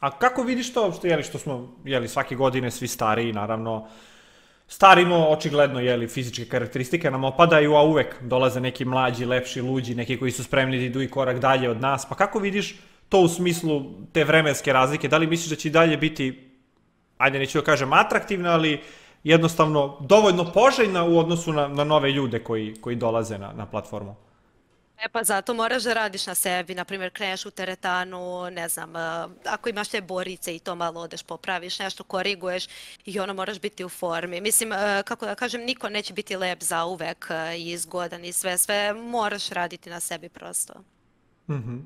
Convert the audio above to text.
A kako vidiš to uopšte, jeli, što smo, jeli, svake godine svi stariji, naravno, starimo, očigledno, jeli, fizičke karakteristike nam opadaju, a uvek dolaze neki mlađi, lepši, luđi, neki koji su spremni da idu i korak dalje od nas. Pa kako vidiš to u smislu te vremenske razlike? Da li misliš da će i dalje biti, ajde neću da kažem atraktivna, ali jednostavno dovoljno poželjna u odnosu na, na nove ljude koji, koji dolaze na, na platformu? E pa zato moraš da radiš na sebi, na primjer kreneš u teretanu, ne znam, e, ako imaš te borice i to malo odeš popraviš, nešto koriguješ i ono moraš biti u formi. Mislim, e, kako da kažem, niko neće biti lep za uvek e, i zgodan i sve, sve moraš raditi na sebi prosto. Mhm.